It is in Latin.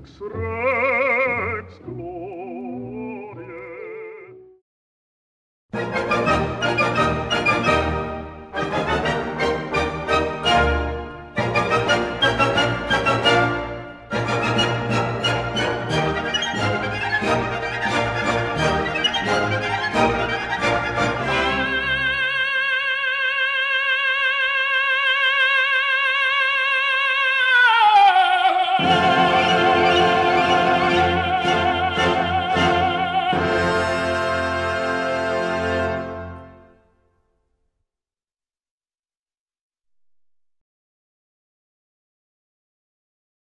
rex rex glorie Yeah.